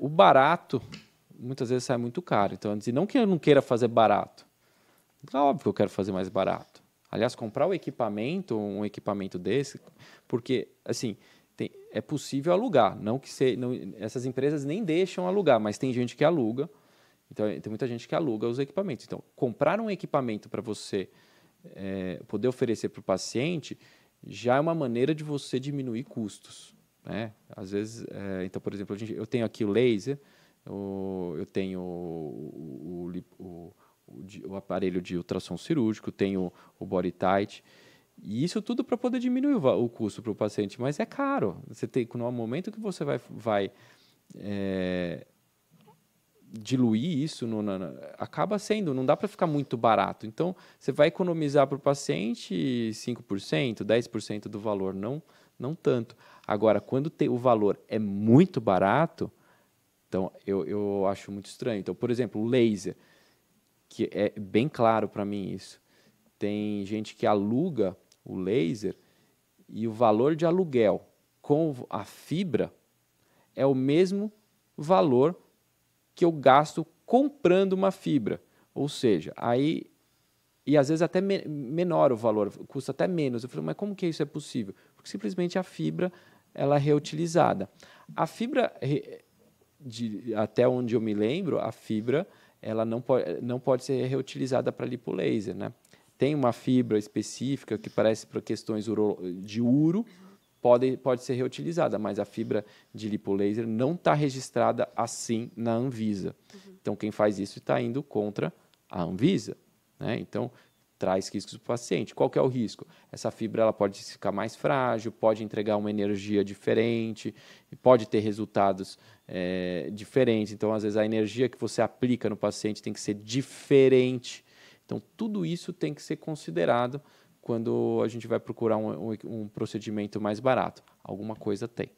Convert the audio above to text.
o barato muitas vezes sai muito caro. Então, não que eu não queira fazer barato. É óbvio que eu quero fazer mais barato. Aliás, comprar o equipamento, um equipamento desse, porque, assim, tem, é possível alugar. Não que se, não, essas empresas nem deixam alugar, mas tem gente que aluga. Então, tem muita gente que aluga os equipamentos. Então, comprar um equipamento para você é, poder oferecer para o paciente já é uma maneira de você diminuir custos. Né? Às vezes, é, então, por exemplo, eu tenho aqui o laser, eu tenho o, o, o, o, aparelho de ultrassom cirúrgico, tenho o body tight, e isso tudo para poder diminuir o, custo para o paciente, mas é caro. Você tem, no momento que você vai, vai é, diluir isso, no, na, acaba sendo, não dá para ficar muito barato. Então, você vai economizar para o paciente 5%, 10% do valor, não, não tanto. Agora, quando te, o valor é muito barato, então eu, eu acho muito estranho. Então, por exemplo, o laser, que é bem claro para mim isso. Tem gente que aluga o laser e o valor de aluguel com a fibra é o mesmo valor que eu gasto comprando uma fibra. Ou seja, aí. E às vezes até me, menor o valor, custa até menos. Eu falei, mas como que isso é possível? Porque simplesmente a fibra ela é reutilizada. A fibra, de, até onde eu me lembro, a fibra ela não pode, não pode ser reutilizada para lipolaser. Né? Tem uma fibra específica que parece para questões de uro, pode, pode ser reutilizada, mas a fibra de lipolaser não está registrada assim na Anvisa. Uhum. Então, quem faz isso está indo contra a Anvisa. Né? Então, traz riscos para o paciente. Qual que é o risco? Essa fibra ela pode ficar mais frágil, pode entregar uma energia diferente, pode ter resultados é, diferentes. Então, às vezes, a energia que você aplica no paciente tem que ser diferente. Então, tudo isso tem que ser considerado quando a gente vai procurar um, um, um procedimento mais barato. Alguma coisa tem.